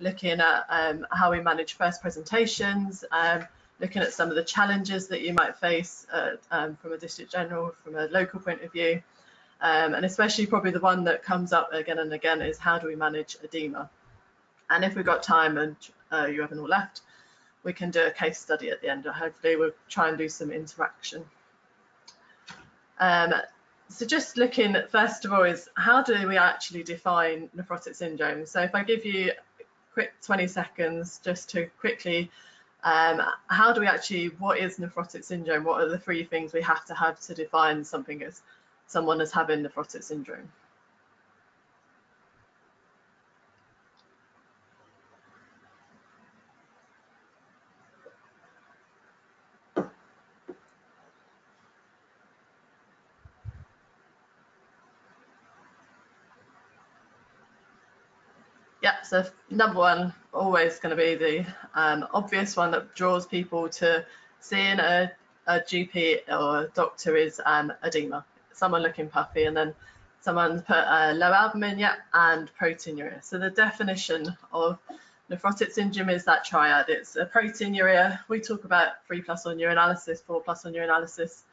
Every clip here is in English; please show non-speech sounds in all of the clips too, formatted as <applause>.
looking at um, how we manage first presentations, um, looking at some of the challenges that you might face uh, um, from a district general, from a local point of view, um, and especially probably the one that comes up again and again is how do we manage edema? And if we've got time and uh, you haven't all left, we can do a case study at the end. Hopefully we'll try and do some interaction. Um, so just looking at, first of all is how do we actually define nephrotic syndrome? So if I give you quick 20 seconds just to quickly, um, how do we actually, what is nephrotic syndrome? What are the three things we have to have to define something as someone as having nephrotic syndrome? So number one, always going to be the um, obvious one that draws people to seeing a, a GP or a doctor is um, edema, someone looking puffy, and then someone put low albumin, yeah, and proteinuria. So the definition of nephrotic syndrome is that triad. It's a proteinuria. We talk about 3 plus on urinalysis, 4 plus on urinalysis.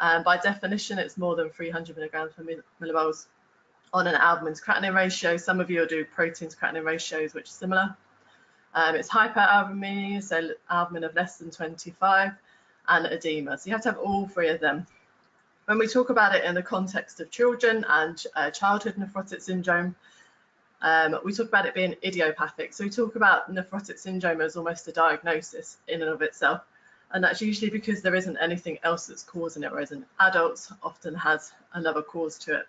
Um, by definition, it's more than 300 milligrams per millimoles on an albumin to creatinine ratio. Some of you will do protein to creatinine ratios, which is similar. Um, it's hyperalbuminemia, so albumin of less than 25, and edema. So you have to have all three of them. When we talk about it in the context of children and uh, childhood nephrotic syndrome, um, we talk about it being idiopathic. So we talk about nephrotic syndrome as almost a diagnosis in and of itself. And that's usually because there isn't anything else that's causing it, whereas in adults often has another cause to it.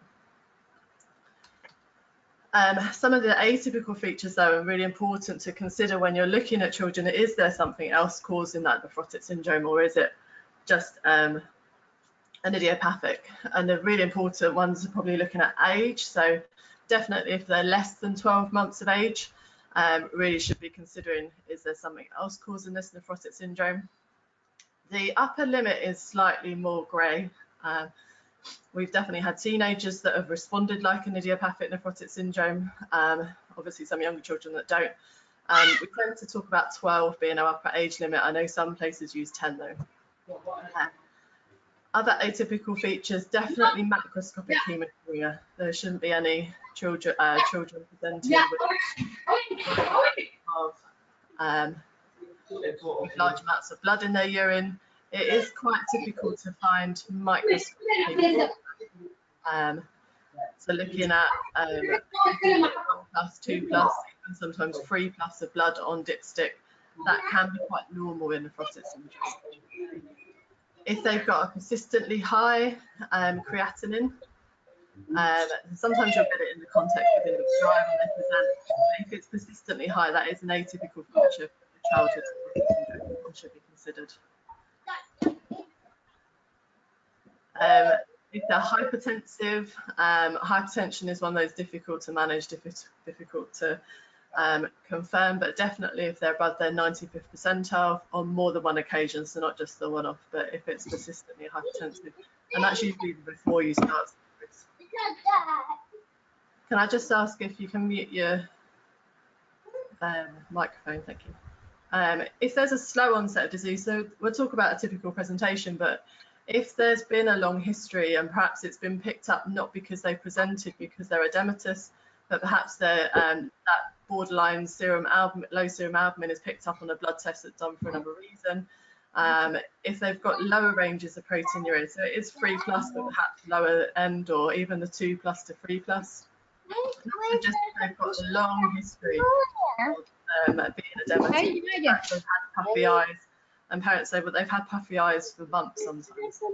Um, some of the atypical features, though, are really important to consider when you're looking at children. Is there something else causing that nephrotic syndrome, or is it just um, an idiopathic? And the really important ones are probably looking at age. So definitely if they're less than 12 months of age, um, really should be considering, is there something else causing this nephrotic syndrome? The upper limit is slightly more grey. Uh, We've definitely had teenagers that have responded like an idiopathic nephrotic syndrome, um, obviously some younger children that don't. Um, we tend to talk about 12 being our upper age limit. I know some places use 10 though. Uh, other atypical features, definitely macroscopic hematuria. There shouldn't be any children uh, children presenting with, of um, large amounts of blood in their urine it is quite typical to find microscopic um, so looking at um, plus, two plus, and sometimes three plus of blood on dipstick, that can be quite normal in nephrotic syndrome. If they've got a persistently high um, creatinine, um, sometimes you'll get it in the context of being dry when they present. If it's persistently high, that is an atypical feature of childhood syndrome and should be considered. Um, if they're hypertensive, um, hypertension is one of those difficult to manage, difficult to um, confirm, but definitely if they're above their 95th percentile on more than one occasion, so not just the one-off, but if it's persistently hypertensive, and that's usually before you start. Can I just ask if you can mute your um, microphone, thank you. Um, if there's a slow onset of disease, so we'll talk about a typical presentation, but if there's been a long history and perhaps it's been picked up not because they presented because they're edematous, but perhaps they're, um, that borderline serum albumin, low serum albumin is picked up on a blood test that's done for another reason. Um, if they've got lower ranges of proteinuria, so it is 3 plus, but perhaps lower end or even the 2 plus to 3 plus. So just they've got a long history of um, being edematous, they've had puffy eyes, and parents say, but they've had puffy eyes for months sometimes. <laughs>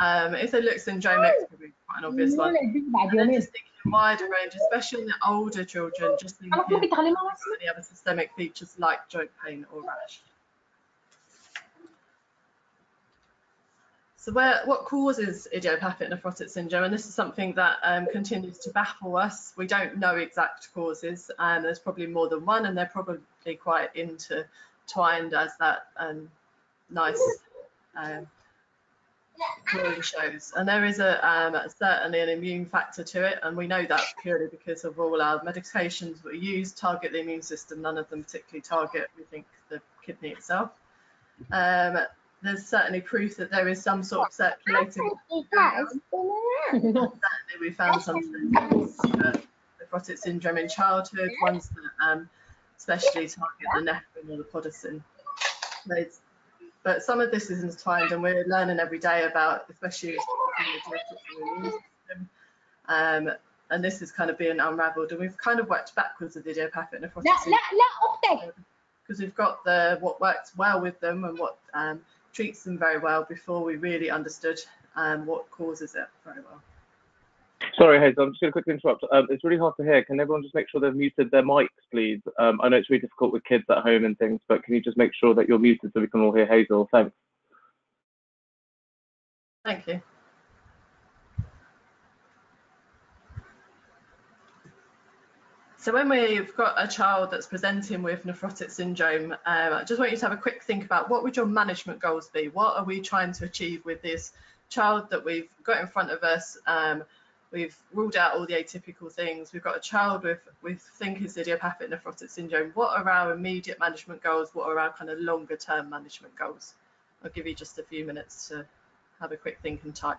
Um, if they look syndromic, it's probably quite an obvious one. And then just thinking wider range, especially in the older children, just thinking any other systemic features like joint pain or rash. So where, what causes idiopathic nephrotic syndrome? And this is something that um, continues to baffle us. We don't know exact causes, and there's probably more than one, and they're probably quite intertwined as that um, nice um, chlorine shows. And there is a um, certainly an immune factor to it, and we know that purely because of all our medications we use target the immune system. None of them particularly target, we think, the kidney itself. There's certainly proof that there is some sort of circulating. certainly, we found some uh, nephrotic syndrome in childhood, ones that um, especially target the nephrin or the podocin. But some of this is intertwined and we're learning every day about, especially um, and this is kind of being unraveled and we've kind of worked backwards with the idiopathic nephrotic syndrome. because we've got the what works well with them and what um, treats them very well before we really understood um, what causes it very well. Sorry, Hazel, I'm just going to quickly interrupt. Um, it's really hard to hear. Can everyone just make sure they've muted their mics, please? Um, I know it's really difficult with kids at home and things, but can you just make sure that you're muted so we can all hear Hazel? Thanks. Thank you. So when we've got a child that's presenting with nephrotic syndrome, um, I just want you to have a quick think about what would your management goals be? What are we trying to achieve with this child that we've got in front of us? Um, We've ruled out all the atypical things. We've got a child with, with think is idiopathic nephrotic syndrome. What are our immediate management goals? What are our kind of longer term management goals? I'll give you just a few minutes to have a quick think and type.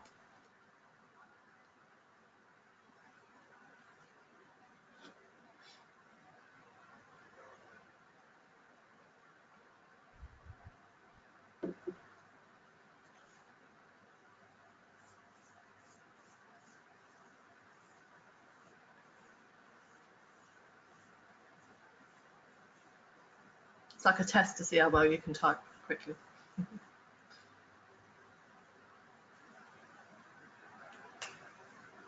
It's like a test to see how well you can type quickly.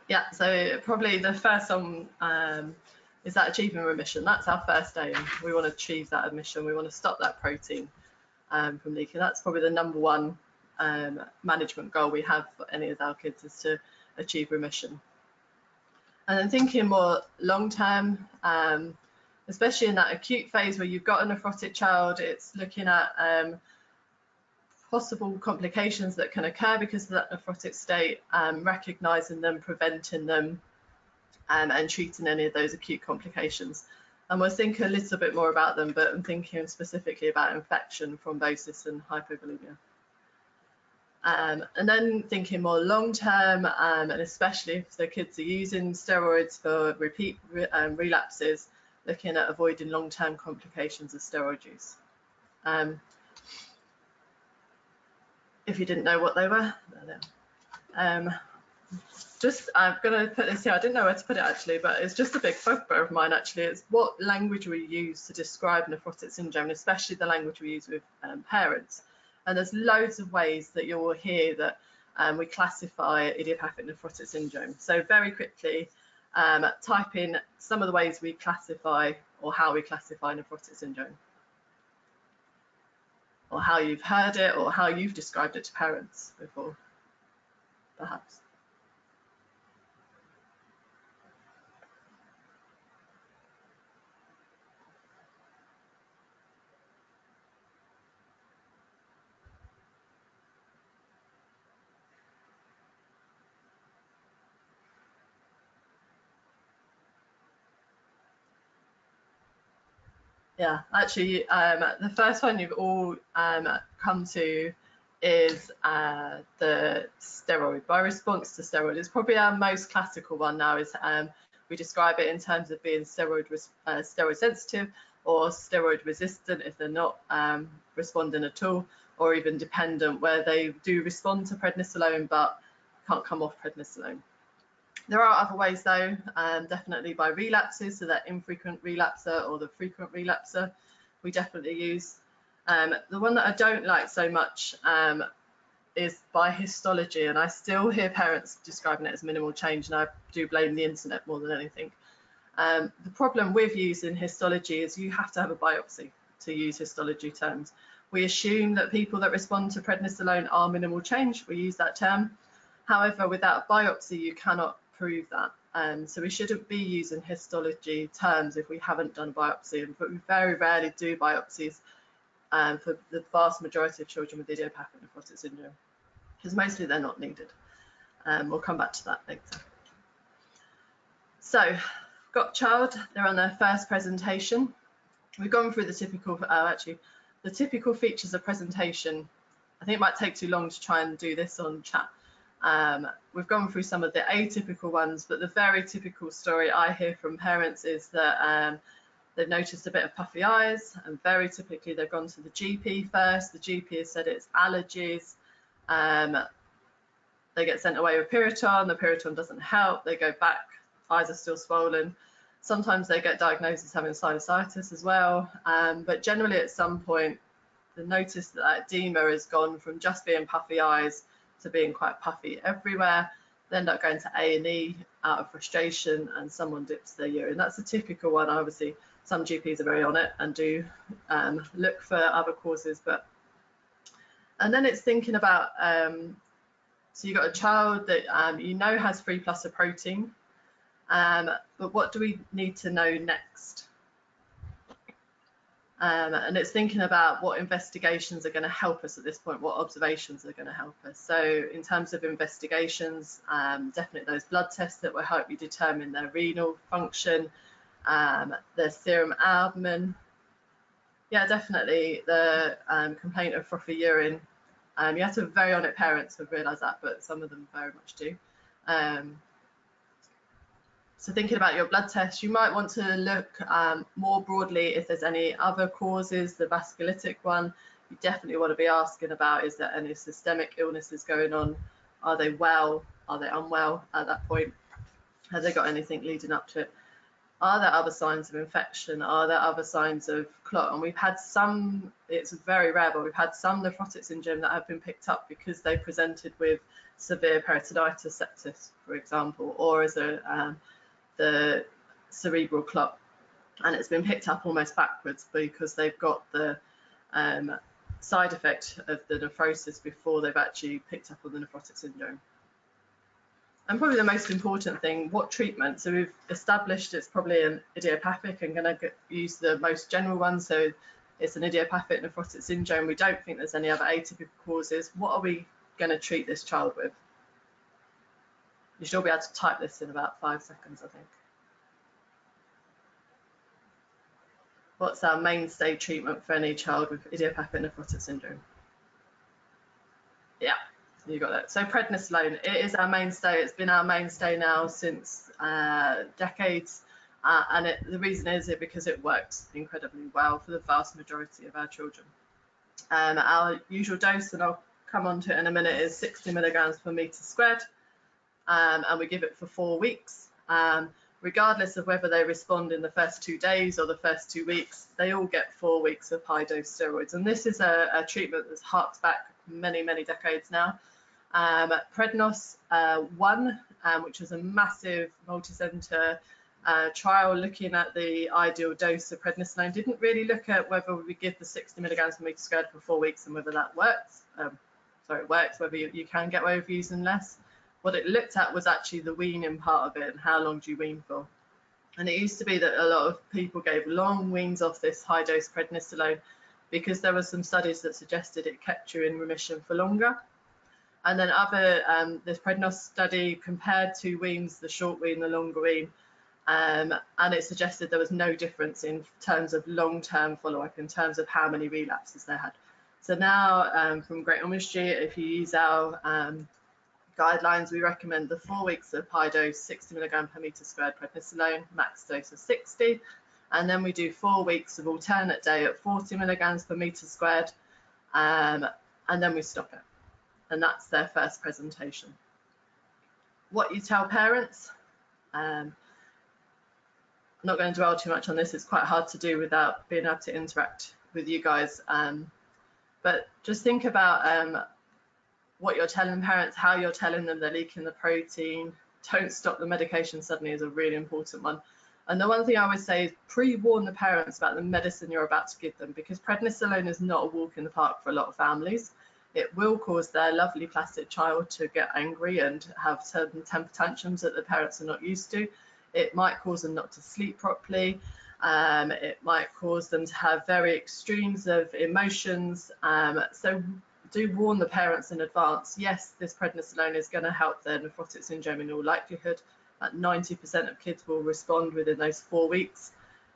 yeah, so probably the first one um, is that achieving remission. That's our first aim. We want to achieve that remission. We want to stop that protein um, from leaking. That's probably the number one um, management goal we have for any of our kids is to achieve remission. And then thinking more long term, um, especially in that acute phase where you've got a nephrotic child, it's looking at um, possible complications that can occur because of that nephrotic state, um, recognizing them, preventing them, um, and treating any of those acute complications. And we'll think a little bit more about them, but I'm thinking specifically about infection, thrombosis, and hypovolemia. Um, and then thinking more long term, um, and especially if the kids are using steroids for repeat re um, relapses, looking at avoiding long-term complications of steroid use. Um, if you didn't know what they were, um, just I'm going to put this here. I didn't know where to put it actually, but it's just a big bugbear of mine actually. It's what language we use to describe nephrotic syndrome, especially the language we use with um, parents. And there's loads of ways that you will hear that um, we classify idiopathic nephrotic syndrome. So very quickly, um, type in some of the ways we classify or how we classify nephrotic syndrome or how you've heard it or how you've described it to parents before, perhaps. Yeah, actually, um, the first one you've all um, come to is uh, the steroid. By response to steroid, it's probably our most classical one now. Is um, we describe it in terms of being steroid uh, steroid sensitive or steroid resistant if they're not um, responding at all, or even dependent where they do respond to prednisolone but can't come off prednisolone. There are other ways though, um, definitely by relapses, so that infrequent relapser or the frequent relapser we definitely use. Um, the one that I don't like so much um, is by histology, and I still hear parents describing it as minimal change, and I do blame the internet more than anything. Um, the problem with using histology is you have to have a biopsy to use histology terms. We assume that people that respond to prednisolone are minimal change. We use that term. However, without a biopsy, you cannot prove that. Um, so we shouldn't be using histology terms if we haven't done a biopsy, but we very rarely do biopsies um, for the vast majority of children with idiopathic nephrotic syndrome. because mostly they're not needed. Um, we'll come back to that later. So, got child, they're on their first presentation. We've gone through the typical, uh, actually, the typical features of presentation. I think it might take too long to try and do this on chat. Um, we've gone through some of the atypical ones, but the very typical story I hear from parents is that um, they've noticed a bit of puffy eyes, and very typically they've gone to the GP first. The GP has said it's allergies. Um, they get sent away with Piriton. The Piriton doesn't help. They go back. Eyes are still swollen. Sometimes they get diagnosed as having sinusitis as well. Um, but generally, at some point, the notice that, that edema has gone from just being puffy eyes to being quite puffy everywhere. They end up going to A&E out of frustration and someone dips their urine. That's a typical one. Obviously, some GPs are very on it and do um, look for other causes. But And then it's thinking about, um, so you've got a child that um, you know has 3 plus a protein, um, but what do we need to know next? Um, and it's thinking about what investigations are going to help us at this point, what observations are going to help us. So in terms of investigations, um, definitely those blood tests that will help you determine their renal function, um, their serum albumin. Yeah, definitely the um, complaint of frothy urine. Um, you have to have very on it parents to realise that, but some of them very much do. Um, so thinking about your blood test, you might want to look um, more broadly if there's any other causes, the vasculitic one, you definitely want to be asking about is there any systemic illnesses going on? Are they well? Are they unwell at that point? Have they got anything leading up to it? Are there other signs of infection? Are there other signs of clot? And we've had some, it's very rare, but we've had some nephrotic syndrome that have been picked up because they presented with severe peritonitis sepsis, for example, or as a um, the cerebral clot and it's been picked up almost backwards because they've got the um, side effect of the nephrosis before they've actually picked up on the nephrotic syndrome. And probably the most important thing, what treatment? So we've established it's probably an idiopathic. I'm going to use the most general one. So it's an idiopathic nephrotic syndrome. We don't think there's any other atypical causes. What are we going to treat this child with? You should all be able to type this in about five seconds, I think. What's our mainstay treatment for any child with idiopathic nephrotic syndrome? Yeah, you got that. So prednisolone, it is our mainstay. It's been our mainstay now since uh, decades. Uh, and it, the reason is it because it works incredibly well for the vast majority of our children. Um, our usual dose, and I'll come on to it in a minute, is 60 milligrams per meter squared um, and we give it for four weeks. Um, regardless of whether they respond in the first two days or the first two weeks, they all get four weeks of high dose steroids. And this is a, a treatment that's harks back many, many decades now. Um, Prednos uh, 1, um, which was a massive multi-center uh, trial looking at the ideal dose of prednisolone, didn't really look at whether we give the 60 milligrams per meter squared for four weeks and whether that works. Um, sorry, it works, whether you, you can get away with using less what it looked at was actually the weaning part of it and how long do you wean for. And it used to be that a lot of people gave long weans off this high dose prednisolone because there were some studies that suggested it kept you in remission for longer. And then other, um, this Prednos study compared two weans, the short wean, the longer wean, um, and it suggested there was no difference in terms of long-term follow-up, in terms of how many relapses they had. So now um, from Great Street, if you use our um, guidelines, we recommend the four weeks of high dose 60 milligram per meter squared prednisolone, max dose of 60. And then we do four weeks of alternate day at 40 milligrams per meter squared. Um, and then we stop it. And that's their first presentation. What you tell parents, um, I'm not going to dwell too much on this. It's quite hard to do without being able to interact with you guys. Um, but just think about um, what you're telling parents, how you're telling them they're leaking the protein. Don't stop the medication suddenly is a really important one. And the one thing I always say is pre-warn the parents about the medicine you're about to give them because prednisolone is not a walk in the park for a lot of families. It will cause their lovely plastic child to get angry and have certain temper tantrums that the parents are not used to. It might cause them not to sleep properly. Um, it might cause them to have very extremes of emotions. Um, so do warn the parents in advance. Yes, this prednisolone is going to help their nephrotic syndrome in all likelihood. At 90% of kids will respond within those four weeks,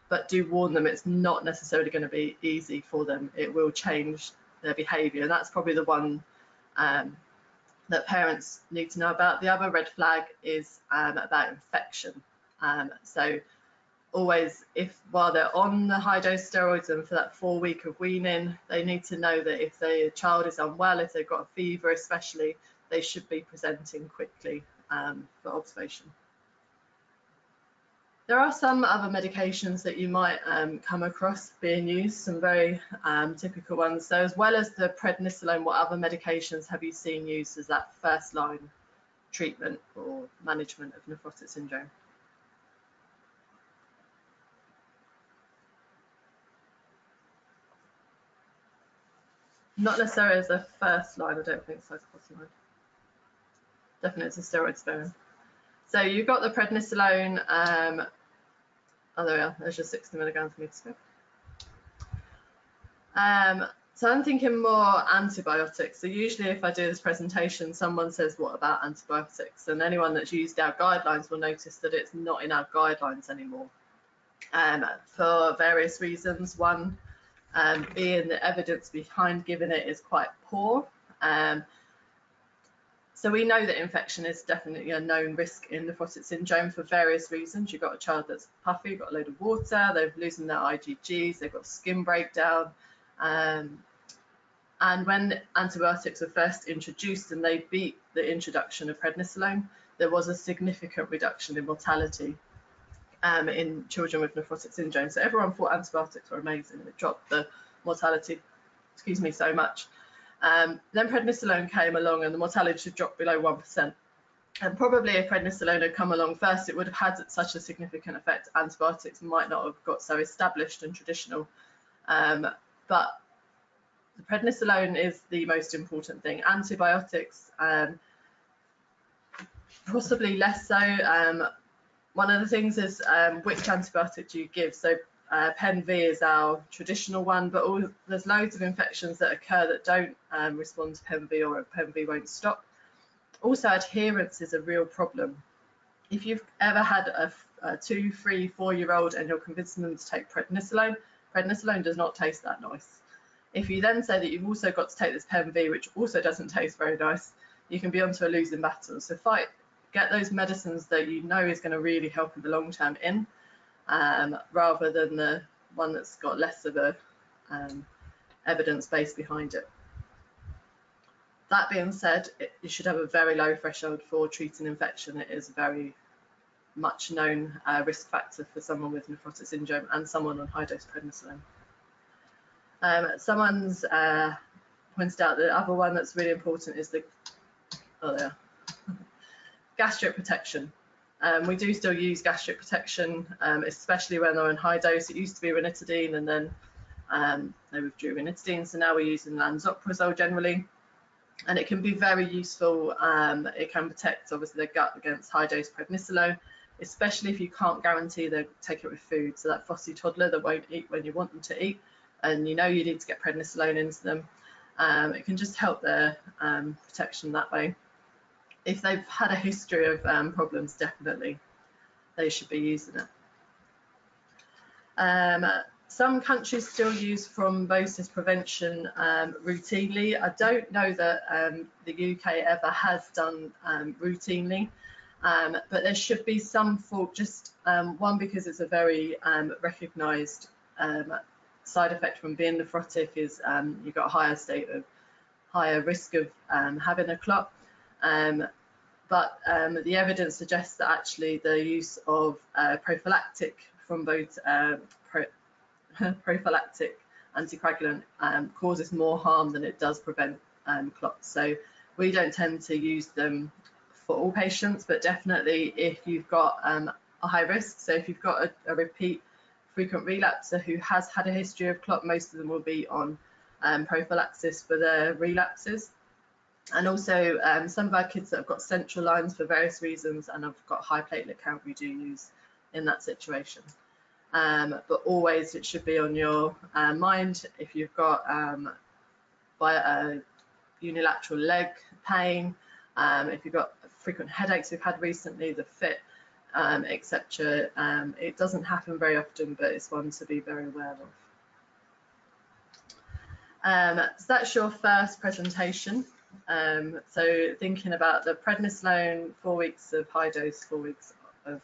but do warn them it's not necessarily going to be easy for them. It will change their behaviour, and that's probably the one um, that parents need to know about. The other red flag is um, about infection. Um, so always if while they're on the high dose steroids and for that four week of weaning they need to know that if their child is unwell if they've got a fever especially they should be presenting quickly um, for observation. There are some other medications that you might um, come across being used some very um, typical ones. So as well as the prednisolone what other medications have you seen used as that first line treatment or management of nephrotic syndrome Not necessarily as a first line, I don't think cyclosporine. Definitely it's a steroid sparing. So you've got the prednisolone, um, oh there we are, there's just 60 milligrams for me to spare. Um, so I'm thinking more antibiotics. So usually if I do this presentation, someone says, what about antibiotics? And anyone that's used our guidelines will notice that it's not in our guidelines anymore um, for various reasons. One, um, being the evidence behind giving it is quite poor. Um, so we know that infection is definitely a known risk in nephrotic syndrome for various reasons. You've got a child that's puffy, got a load of water, they're losing their IgGs, they've got skin breakdown. Um, and when antibiotics were first introduced and they beat the introduction of prednisolone, there was a significant reduction in mortality um, in children with nephrotic syndrome. So everyone thought antibiotics were amazing. And it dropped the mortality, excuse me, so much. Um, then prednisolone came along and the mortality should drop below 1%. And probably if prednisolone had come along first, it would have had such a significant effect. Antibiotics might not have got so established and traditional. Um, but the prednisolone is the most important thing. Antibiotics, um, possibly less so. Um, one of the things is um, which antibiotic do you give? So uh, Pen-V is our traditional one, but all, there's loads of infections that occur that don't um, respond to Pen-V or Pen-V won't stop. Also, adherence is a real problem. If you've ever had a, a two, three, four-year-old and you're convincing them to take prednisolone, prednisolone does not taste that nice. If you then say that you've also got to take this Pen-V, which also doesn't taste very nice, you can be onto a losing battle. So fight get those medicines that you know is going to really help in the long term in, um, rather than the one that's got less of a um, evidence base behind it. That being said, it, you should have a very low threshold for treating infection. It is a very much known uh, risk factor for someone with nephrotic syndrome and someone on high dose prednisolone. Um, someone's uh, pointed out the other one that's really important is the, oh there, gastric protection. Um, we do still use gastric protection, um, especially when they're in high dose. It used to be ranitidine and then um, they withdrew ranitidine, so now we're using lansoprazole generally. And it can be very useful. Um, it can protect, obviously, the gut against high dose prednisolone, especially if you can't guarantee they take it with food. So that fussy toddler that won't eat when you want them to eat, and you know you need to get prednisolone into them. Um, it can just help their um, protection that way if they've had a history of um, problems, definitely they should be using it. Um, some countries still use thrombosis prevention um, routinely. I don't know that um, the UK ever has done um, routinely, um, but there should be some thought, just one because it's a very recognised side effect from being nephrotic is you've got a higher state of higher risk of having a clot. Um, but um, the evidence suggests that actually the use of uh, prophylactic from both uh, pro <laughs> prophylactic anticoagulant um, causes more harm than it does prevent um, clots. So we don't tend to use them for all patients, but definitely if you've got um, a high risk, so if you've got a, a, repeat frequent relapser who has had a history of clot, most of them will be on um, prophylaxis for their relapses and also um, some of our kids that have got central lines for various reasons and have got high platelet count we do use in that situation. Um, but always it should be on your uh, mind if you've got um, by, uh, unilateral leg pain, um, if you've got frequent headaches we've had recently, the fit, um, etc. Um, it doesn't happen very often, but it's one to be very aware of. So that's your first presentation. Um, so thinking about the prednisolone, four weeks of high dose, four weeks of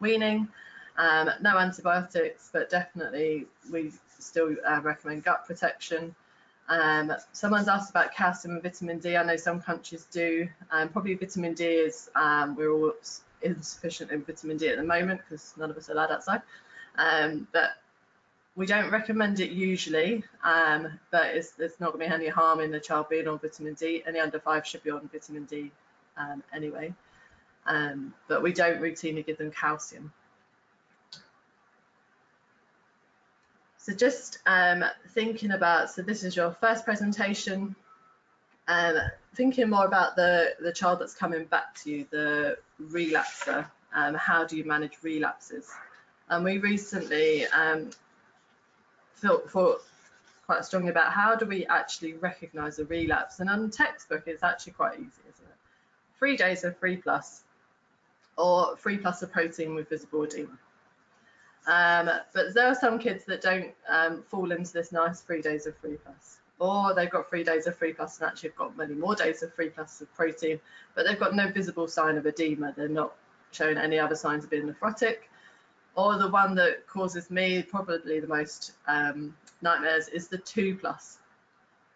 weaning, um, no antibiotics, but definitely we still uh, recommend gut protection. Um, someone's asked about calcium and vitamin D. I know some countries do. Um, probably vitamin D is, um, we're all insufficient in vitamin D at the moment because none of us are allowed outside. Um, but we don't recommend it usually, um, but it's, there's not going to be any harm in the child being on vitamin D. Any under five should be on vitamin D um, anyway. but we don't routinely give them calcium. So just um, thinking about, so this is your first presentation, um, thinking more about the, the child that's coming back to you, the relapser, um, how do you manage relapses? And we recently um, thought, thought quite strongly about how do we actually recognise a relapse? And on textbook, it's actually quite easy, isn't it? Three days of free plus or free plus of protein with visible edema. Um, but there are some kids that don't um, fall into this nice three days of free plus. Or they've got three days of free plus and actually have got many more days of free plus of protein, but they've got no visible sign of edema. They're not showing any other signs of being nephrotic. Or the one that causes me probably the most um, nightmares is the two plus.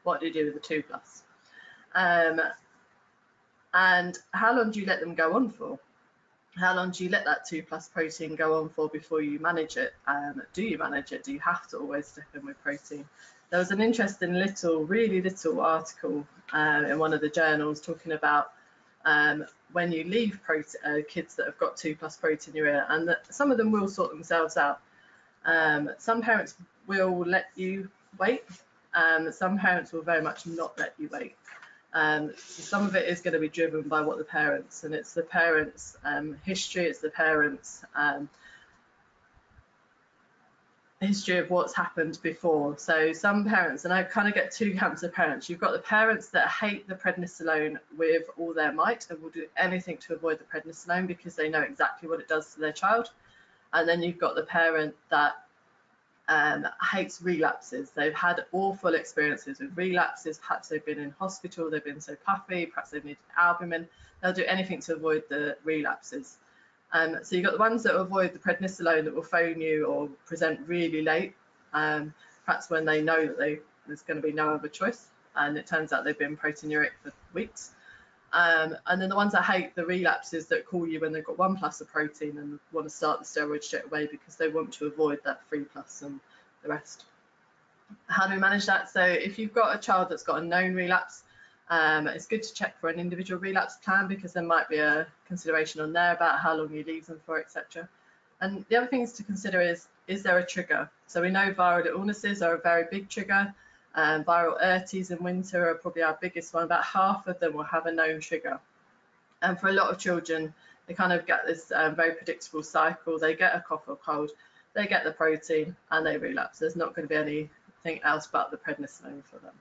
What do you do with the two plus? Um, and how long do you let them go on for? how long do you let that 2 plus protein go on for before you manage it? Um, do you manage it? Do you have to always step in with protein? There was an interesting little, really little article uh, in one of the journals talking about um, when you leave uh, kids that have got 2 plus proteinuria and that some of them will sort themselves out. Um, some parents will let you wait. Um, some parents will very much not let you wait. Um, some of it is going to be driven by what the parents, and it's the parents' um, history, it's the parents' um, history of what's happened before. So some parents, and I kind of get two camps of parents. You've got the parents that hate the prednisolone with all their might and will do anything to avoid the prednisolone because they know exactly what it does to their child. And then you've got the parent that um, hates relapses. They've had awful experiences with relapses. Perhaps they've been in hospital, they've been so puffy, perhaps they've needed albumin. They'll do anything to avoid the relapses. Um, so you've got the ones that avoid the prednisolone that will phone you or present really late, um, perhaps when they know that they, there's going to be no other choice. And it turns out they've been proteinuric for weeks. Um, and then the ones that hate the relapses that call you when they've got one plus of protein and want to start the steroid straight away because they want to avoid that three plus and the rest. How do we manage that? So if you've got a child that's got a known relapse, um, it's good to check for an individual relapse plan because there might be a consideration on there about how long you leave them for, etc. And the other things to consider is, is there a trigger? So we know viral illnesses are a very big trigger. Um, viral URTIs in winter are probably our biggest one. About half of them will have a known trigger. And for a lot of children, they kind of get this um, very predictable cycle. They get a cough or cold, they get the protein, and they relapse. There's not going to be anything else but the prednisone for them.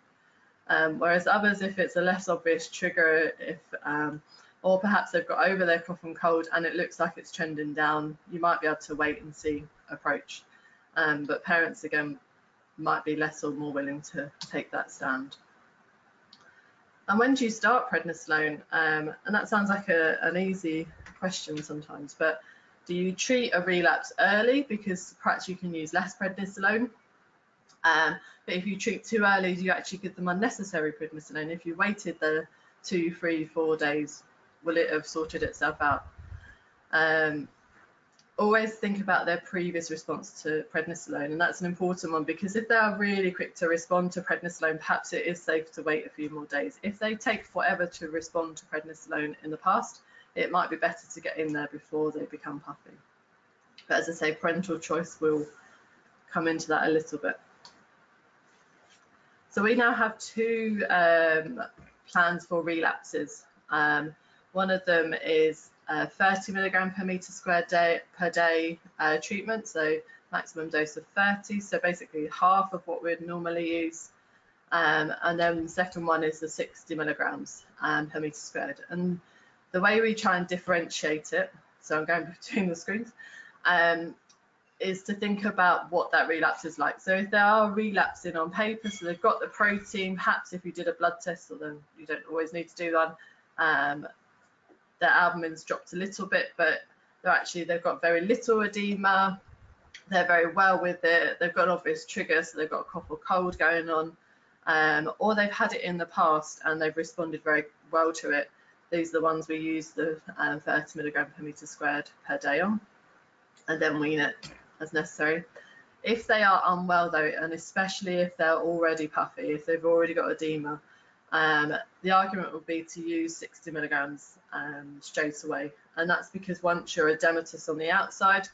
Um, whereas others, if it's a less obvious trigger, if um, or perhaps they've got over their cough and cold and it looks like it's trending down, you might be able to wait and see approach. Um, but parents again might be less or more willing to take that stand. And when do you start prednisolone? Um, and that sounds like a, an easy question sometimes, but do you treat a relapse early because perhaps you can use less prednisolone? Um, but if you treat too early, you actually give them unnecessary prednisolone? If you waited the two, three, four days, will it have sorted itself out? Um, always think about their previous response to prednisolone and that's an important one because if they are really quick to respond to prednisolone perhaps it is safe to wait a few more days if they take forever to respond to prednisolone in the past it might be better to get in there before they become puffy but as i say parental choice will come into that a little bit so we now have two um, plans for relapses um, one of them is 30 milligram per meter squared day, per day uh, treatment, so maximum dose of 30, so basically half of what we'd normally use. Um, and then the second one is the 60 milligrams um, per meter squared. And the way we try and differentiate it, so I'm going <laughs> between the screens, um, is to think about what that relapse is like. So if they are relapsing on paper, so they've got the protein, perhaps if you did a blood test, although you don't always need to do one, um, their albumin's dropped a little bit, but they're actually, they've got very little edema, they're very well with it, they've got an obvious trigger, so they've got a cough or cold going on, um, or they've had it in the past and they've responded very well to it. These are the ones we use the um, 30 milligram per meter squared per day on, and then it as necessary. If they are unwell though, and especially if they're already puffy, if they've already got edema, um, the argument would be to use 60 milligrams um, straight away. And that's because once you're edematous on the outside,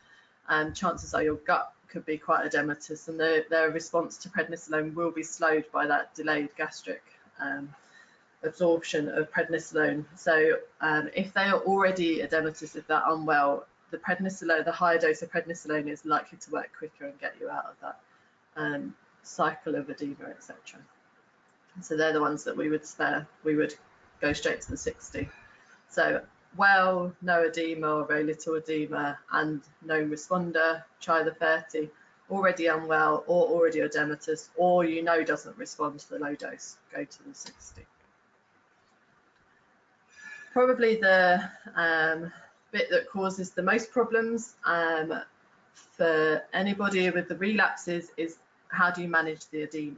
um, chances are your gut could be quite edematous and the, their response to prednisolone will be slowed by that delayed gastric um, absorption of prednisolone. So um, if they are already edematous, if they're unwell, the prednisolone, the higher dose of prednisolone is likely to work quicker and get you out of that um, cycle of edema, etc. So they're the ones that we would spare. We would go straight to the 60. So well, no edema or very little edema and no responder, try the 30. Already unwell or already edematous or you know doesn't respond to the low dose, go to the 60. Probably the um, bit that causes the most problems um, for anybody with the relapses is how do you manage the edema?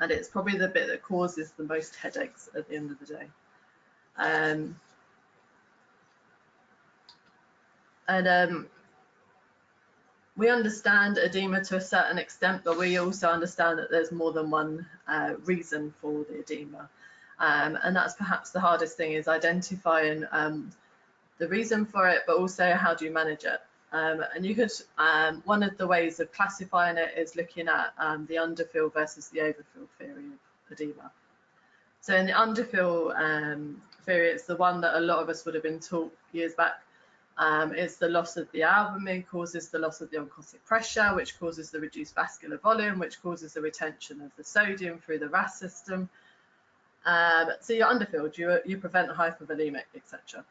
And it's probably the bit that causes the most headaches at the end of the day. Um, and um, we understand edema to a certain extent, but we also understand that there's more than one uh, reason for the edema. Um, and that's perhaps the hardest thing is identifying um, the reason for it, but also how do you manage it. Um, and you could, um, one of the ways of classifying it is looking at um, the underfill versus the overfill theory of edema. So in the underfill um, theory, it's the one that a lot of us would have been taught years back. Um, it's the loss of the albumin causes the loss of the oncotic pressure, which causes the reduced vascular volume, which causes the retention of the sodium through the RAS system. Um, so you're underfilled, you, you prevent hypovolemic, etc.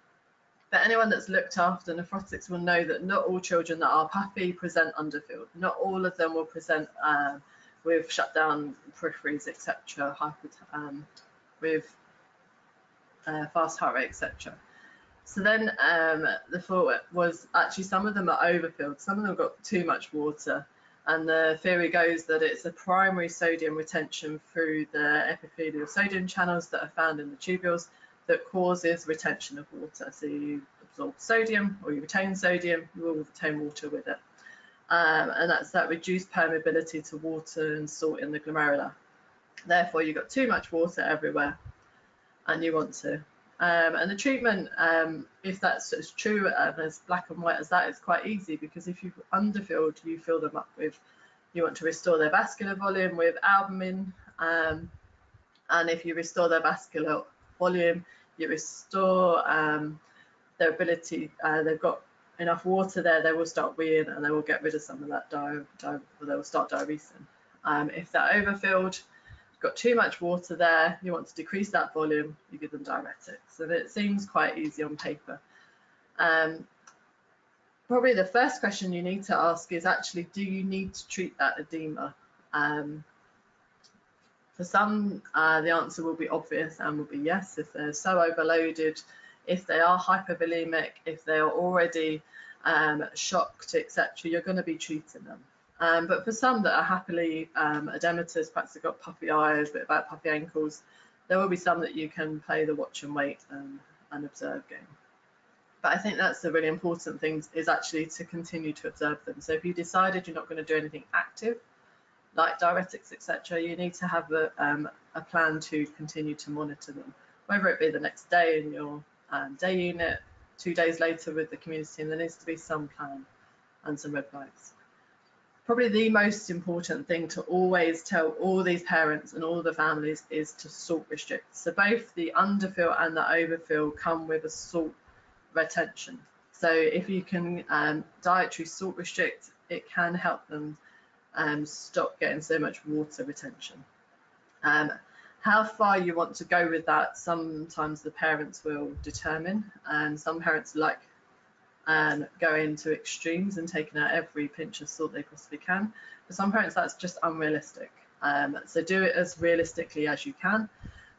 But anyone that's looked after nephrotics will know that not all children that are puffy present underfilled. Not all of them will present uh, with shut down peripheries, etc., um, with uh, fast heart rate, etc. So then um, the thought was actually some of them are overfilled, some of them got too much water. And the theory goes that it's a primary sodium retention through the epithelial sodium channels that are found in the tubules that causes retention of water. So you absorb sodium or you retain sodium, you will retain water with it. Um, and that's that reduced permeability to water and salt in the glomeruli. Therefore, you've got too much water everywhere and you want to. Um, and the treatment, um, if that's as true and as black and white as that, is quite easy because if you've underfilled, you fill them up with, you want to restore their vascular volume with albumin. Um, and if you restore their vascular volume, you restore um, their ability, uh, they've got enough water there, they will start weeing and they will get rid of some of that di, they will start diuresing. Um, if they're overfilled, got too much water there, you want to decrease that volume, you give them diuretics. And it seems quite easy on paper. Um, probably the first question you need to ask is actually, do you need to treat that edema? Um, for some, uh, the answer will be obvious and will be yes, if they're so overloaded, if they are hypovolemic, if they are already um, shocked, etc., you're going to be treating them. Um, but for some that are happily um, edematous, perhaps they've got puffy eyes, a bit about puffy ankles, there will be some that you can play the watch and wait and observe game. But I think that's the really important thing is actually to continue to observe them. So if you decided you're not going to do anything active, like diuretics, etc., you need to have a, um, a plan to continue to monitor them, whether it be the next day in your um, day unit, two days later with the community and there needs to be some plan and some red flags. Probably the most important thing to always tell all these parents and all the families is to salt restrict. So both the underfill and the overfill come with a salt retention. So if you can um, dietary salt restrict, it can help them um, stop getting so much water retention. Um, how far you want to go with that, sometimes the parents will determine, and some parents like um, going to extremes and taking out every pinch of salt they possibly can. For some parents, that's just unrealistic. Um, so do it as realistically as you can.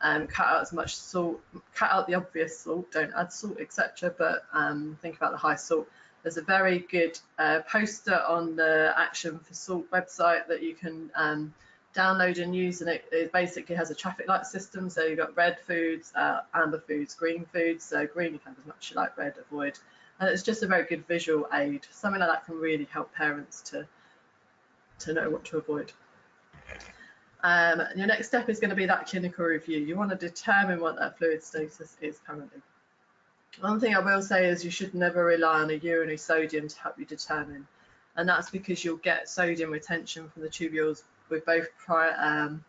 Um, cut out as much salt, cut out the obvious salt, don't add salt, etc. But um, think about the high salt. There's a very good uh, poster on the Action for Salt website that you can um, download and use, and it, it, basically has a traffic light system. So you've got red foods, uh, amber foods, green foods. So green you can have as much as you like, red avoid. And it's just a very good visual aid. Something like that can really help parents to to know what to avoid. Um, your next step is going to be that clinical review. You want to determine what that fluid status is currently. One thing I will say is you should never rely on a urinary sodium to help you determine, and that's because you'll get sodium retention from the tubules with both prior, um,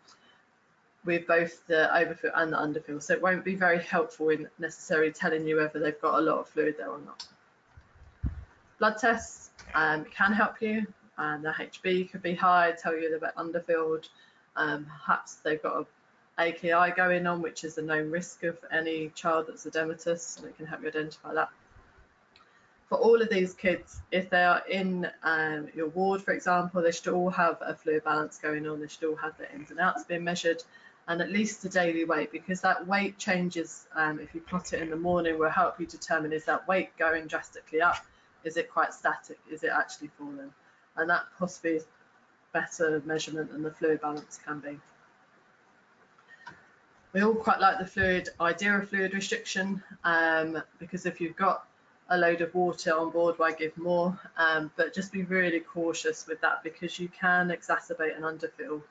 with both the overfill and the underfill. So it won't be very helpful in necessarily telling you whether they've got a lot of fluid there or not. Blood tests um, can help you. and the HB could be high, tell you they're a bit underfilled. Um, perhaps they've got a AKI going on, which is a known risk of any child that's edematous, and it can help you identify that. For all of these kids, if they are in um, your ward, for example, they should all have a fluid balance going on. They should all have their ins and outs being measured, and at least the daily weight, because that weight changes. Um, if you plot it in the morning, will help you determine is that weight going drastically up, is it quite static, is it actually falling, and that possibly is better measurement than the fluid balance can be. We all quite like the fluid idea of fluid restriction um, because if you've got a load of water on board, why give more? Um, but just be really cautious with that because you can exacerbate an underfill,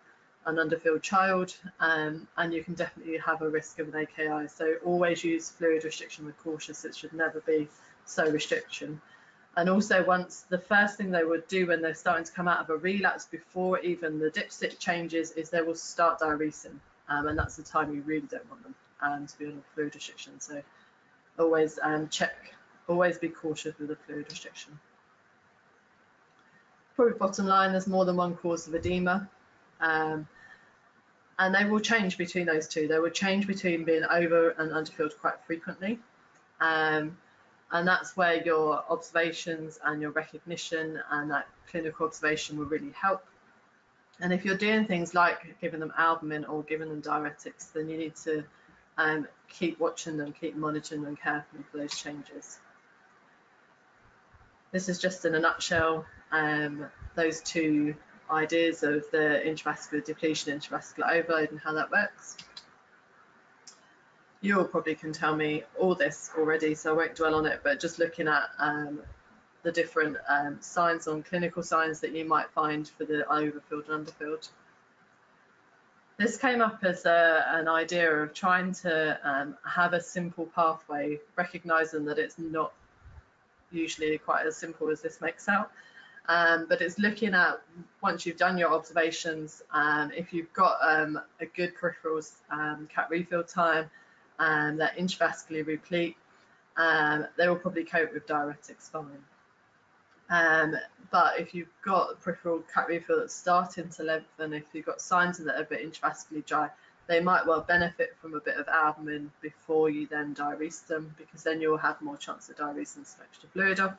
an underfilled child, um, and you can definitely have a risk of an AKI. So always use fluid restriction with cautious. It should never be so restriction. And also once the first thing they would do when they're starting to come out of a relapse before even the dipstick changes is they will start diuresing. Um, and that's the time you really don't want them um, to be on a fluid restriction. So always um, check, always be cautious with the fluid restriction. Probably bottom line, there's more than one cause of edema. Um, and they will change between those two. They will change between being over and underfilled quite frequently. Um, and that's where your observations and your recognition and that clinical observation will really help. And if you're doing things like giving them albumin or giving them diuretics, then you need to um, keep watching them, keep monitoring them carefully for those changes. This is just in a nutshell um, those two ideas of the intravascular depletion, intravascular overload and how that works you all probably can tell me all this already, so I won't dwell on it, but just looking at um, the different um, signs on clinical signs that you might find for the overfilled and underfilled. This came up as a, an idea of trying to um, have a simple pathway, recognising that it's not usually quite as simple as this makes out. Um, but it's looking at once you've done your observations, um, if you've got um, a good peripherals um, cap refill time, and they're intravascularly replete, um, they will probably cope with diuretics fine. Um, but if you've got peripheral cap refill that's starting to lengthen, if you've got signs that are a bit intravascularly dry, they might well benefit from a bit of albumin before you then diurese them, because then you'll have more chance of diuresing some extra fluid off.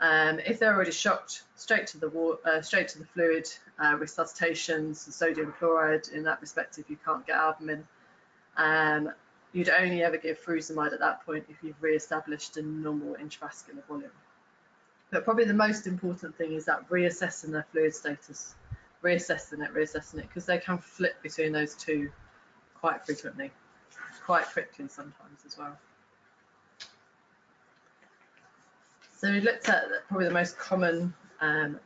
Um, if they're already shocked, straight to the water, uh, straight to the fluid uh, resuscitations, sodium chloride. In that respect, if you can't get albumin, um, You'd only ever give furosemide at that point if you've re-established a normal intravascular volume. But probably the most important thing is that reassessing their fluid status, reassessing it, reassessing it, because they can flip between those two quite frequently, quite quickly sometimes as well. So we looked at probably the most common um,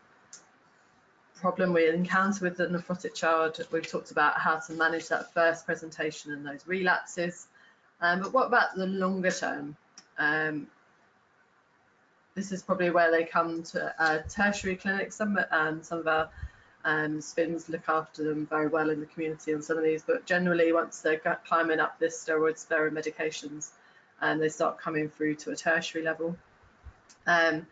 problem we encounter with the nephrotic child. We've talked about how to manage that first presentation and those relapses. Um, but what about the longer term? Um, this is probably where they come to uh, tertiary clinics. Some, um, some of our um, SPINs look after them very well in the community on some of these, but generally once they're climbing up this steroid sparing medications and they start coming through to a tertiary level. Um,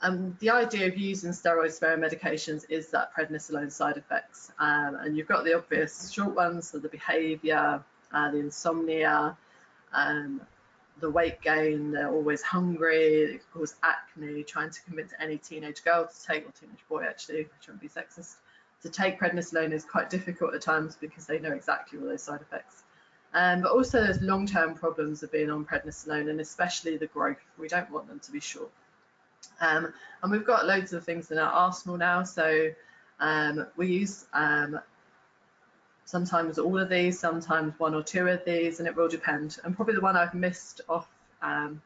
um, the idea of using steroid sparing medications is that prednisolone side effects. Um, and you've got the obvious short ones, so the behaviour, uh, the insomnia, um, the weight gain, they're always hungry, it can cause acne, trying to convince any teenage girl to take, or teenage boy actually, I shouldn't be sexist, to take prednisolone is quite difficult at times because they know exactly all those side effects. Um, but also there's long-term problems of being on prednisolone and especially the growth. We don't want them to be short. Um, and we've got loads of things in our arsenal now. So um, we use um, sometimes all of these, sometimes one or two of these, and it will depend. And probably the one I've missed off um,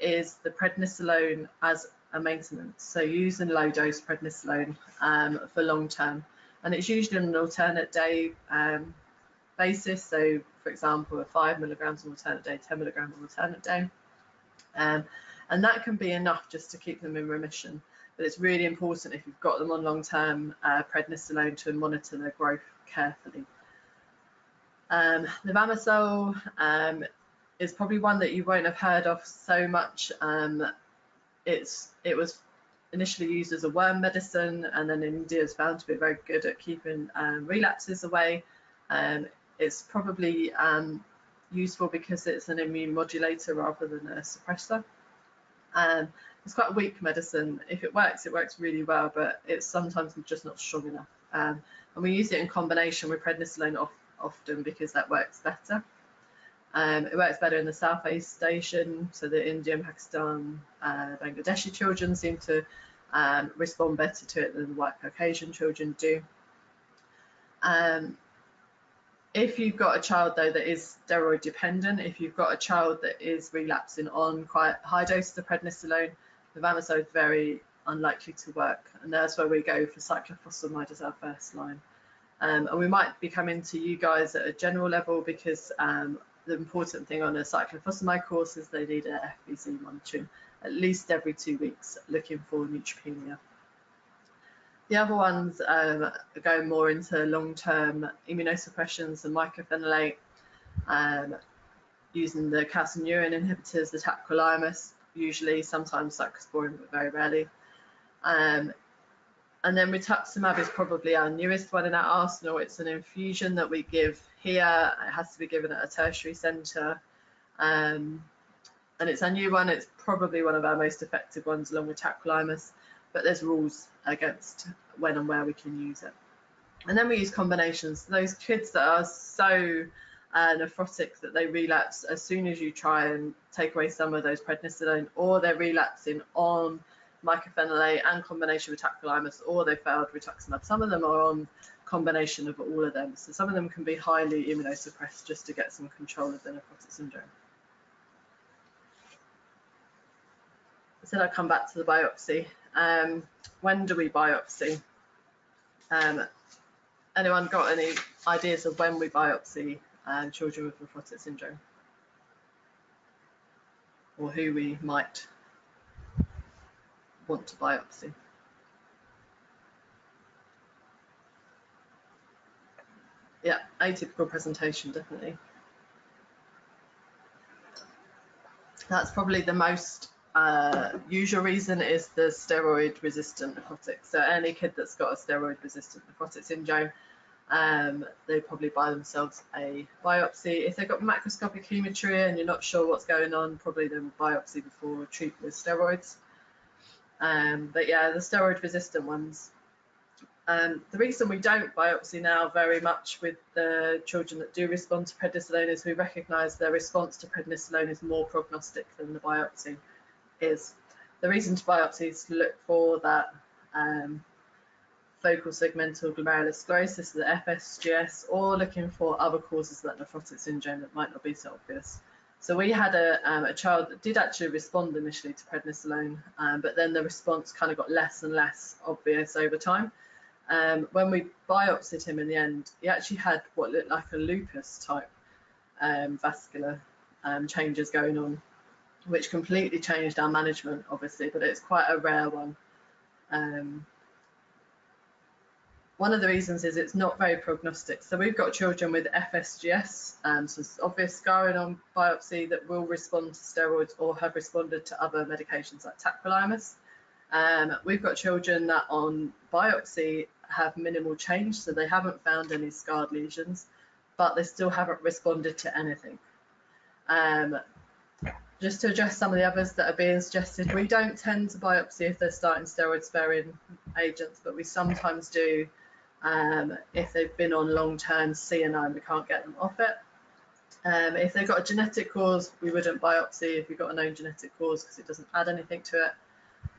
is the prednisolone as a maintenance. So using low dose prednisolone um, for long term. And it's usually on an alternate day um, basis. So for example, a five milligrams on alternate day, 10 milligrams on alternate day. Um, and that can be enough just to keep them in remission. But it's really important if you've got them on long-term uh, prednisolone to monitor their growth carefully. Um, levamisole um, is probably one that you won't have heard of so much. Um, it's it was initially used as a worm medicine, and then India is found to be very good at keeping um, relapses away. Um, it's probably um, useful because it's an immune modulator rather than a suppressor. Um, it's quite a weak medicine. If it works, it works really well, but it's sometimes just not strong enough. Um, and we use it in combination with prednisolone off, often because that works better. Um, it works better in the Southeast Asian, so the Indian, Pakistan, uh, Bangladeshi children seem to um, respond better to it than the white Caucasian children do. Um, if you've got a child though that is steroid dependent, if you've got a child that is relapsing on quite high doses of prednisolone, the levamisole is very unlikely to work, and that's where we go for cyclophosphamide as our first line. Um, and we might be coming to you guys at a general level because um, the important thing on a cyclophosphamide course is they need a FBC monitoring at least every two weeks looking for neutropenia. The other ones um, are going more into long-term immunosuppressions and mycophenolate, um, using the calcineurin inhibitors, the tacrolimus, usually, sometimes cyclosporin, but very rarely. Um, and then rituximab is probably our newest one in our arsenal. It's an infusion that we give here. It has to be given at a tertiary centre. Um, and it's a new one. It's probably one of our most effective ones along with tacrolimus but there's rules against when and where we can use it. And then we use combinations. Those kids that are so uh, nephrotic that they relapse as soon as you try and take away some of those prednisolone, or they're relapsing on mycophenolate and combination with tacrolimus, or they failed rituximab. Some of them are on combination of all of them. So some of them can be highly immunosuppressed just to get some control of the nephrotic syndrome. I said I'd come back to the biopsy. Um, when do we biopsy? Um, anyone got any ideas of when we biopsy um, children with nephrotic syndrome? Or who we might want to biopsy? Yeah, atypical presentation, definitely. That's probably the most uh, usual reason is the steroid resistant nephrotic. So any kid that's got a steroid resistant nephrotic syndrome, um, they probably buy themselves a biopsy. If they've got macroscopic hematuria and you're not sure what's going on, probably they will biopsy before treat with steroids. Um, but yeah, the steroid resistant ones. Um, the reason we don't biopsy now very much with the children that do respond to prednisolone is we recognise their response to prednisolone is more prognostic than the biopsy is the reason to biopsy is to look for that um, focal segmental glomerulosclerosis, the FSGS, or looking for other causes of that nephrotic syndrome that might not be so obvious. So we had a, um, a child that did actually respond initially to prednisolone, um, but then the response kind of got less and less obvious over time. Um, when we biopsied him in the end, he actually had what looked like a lupus type um, vascular um, changes going on which completely changed our management, obviously, but it's quite a rare one. One of the reasons is it's not very prognostic. So we've got children with FSGS, um, so obvious scarring on biopsy that will respond to steroids or have responded to other medications like tacrolimus. Um, we've got children that on biopsy have minimal change, so they haven't found any scarred lesions, but they still haven't responded to anything. Um, just to address some of the others that are being suggested, we don't tend to biopsy if they're starting steroid sparing agents, but we sometimes do um, if they've been on long-term CNI and we can't get them off it. Um, if they've got a genetic cause, we wouldn't biopsy if we've got a known genetic cause because it doesn't add anything to it.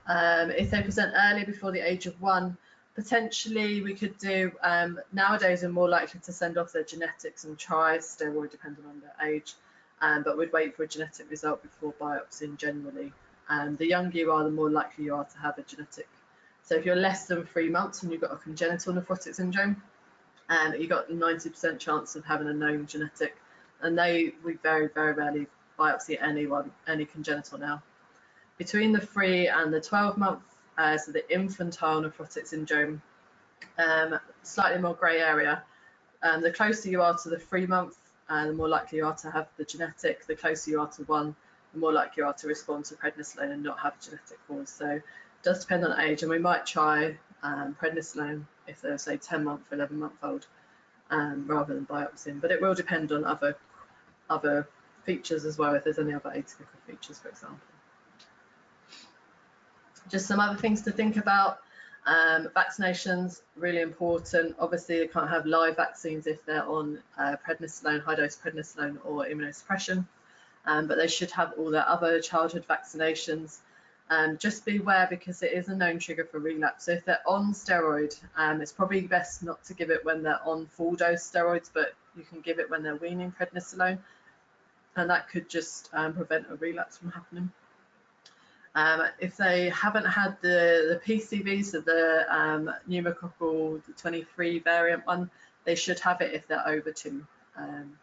Um, if they present early before the age of one, potentially we could do, um, nowadays we're more likely to send off their genetics and try steroid depending on their age, um, but we'd wait for a genetic result before biopsying generally. Um, the younger you are, the more likely you are to have a genetic. So if you're less than three months and you've got a congenital nephrotic syndrome, um, you've got 90% chance of having a known genetic. And they, we very, very rarely biopsy anyone, any congenital now between the three and the 12 month, uh, so the infantile nephrotic syndrome, um, slightly more grey area. Um, the closer you are to the three month, uh, the more likely you are to have the genetic. The closer you are to one, the more likely you are to respond to prednisolone and not have a genetic cause. So does depend on age, and we might try um, prednisolone if they're say 10 month, or 11 month old, um, rather than biopsying. But it will depend on other other features as well, if there's any other atypical features, for example. Just some other things to think about. Um, vaccinations, really important. Obviously, they can't have live vaccines if they're on uh, prednisolone, high dose prednisolone, or immunosuppression, um, but they should have all their other childhood vaccinations. Um, just beware because it is a known trigger for relapse. So if they're on steroid, um, it's probably best not to give it when they're on full dose steroids, but you can give it when they're weaning prednisolone, and that could just um, prevent a relapse from happening. Um, if they haven't had the, the PCV, so the um, pneumococcal 23 variant one, they should have it if they're over two. Um,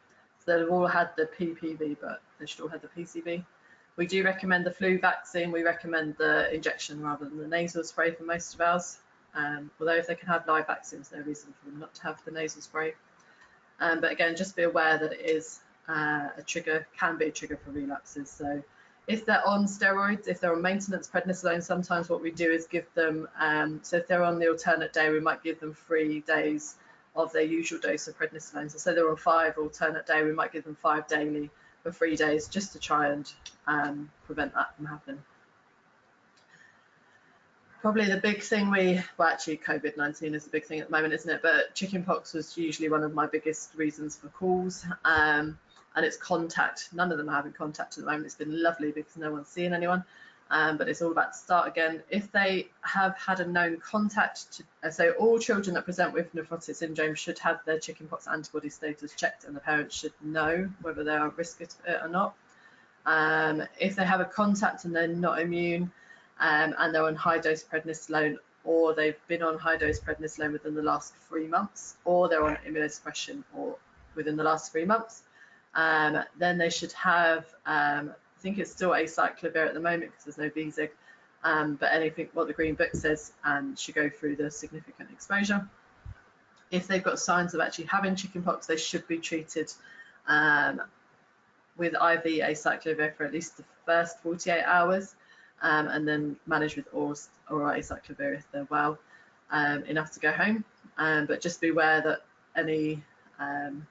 so they've all had the PPV, but they should all have the PCV. We do recommend the flu vaccine. We recommend the injection rather than the nasal spray for most of ours. Um, although if they can have live vaccines, no reason for them not to have the nasal spray. Um, but again, just be aware that it is uh, a trigger, can be a trigger for relapses. So if they're on steroids, if they're on maintenance prednisolone, sometimes what we do is give them, um, so if they're on the alternate day, we might give them three days of their usual dose of prednisolone. So say they're on five alternate day, we might give them five daily for three days just to try and um, prevent that from happening. Probably the big thing we, well actually COVID-19 is the big thing at the moment, isn't it? But chickenpox was usually one of my biggest reasons for calls. Um, and it's contact. None of them are having contact at the moment. It's been lovely because no one's seeing anyone. Um, but it's all about to start again. If they have had a known contact, to, uh, so all children that present with nephrotic syndrome should have their chickenpox antibody status checked, and the parents should know whether they are at risk of it or not. Um, if they have a contact and they're not immune, um, and they're on high dose prednisolone, or they've been on high dose prednisolone within the last three months, or they're on immunosuppression or within the last three months, um, then they should have, um, think it's still acyclovir at the moment because there's no VZIG, um, but anything what the Green Book says um, should go through the significant exposure. If they've got signs of actually having chickenpox, they should be treated um, with IV acyclovir for at least the first 48 hours um, and then managed with oral, oral acyclovir if they're well enough to go home. but just beware that any um,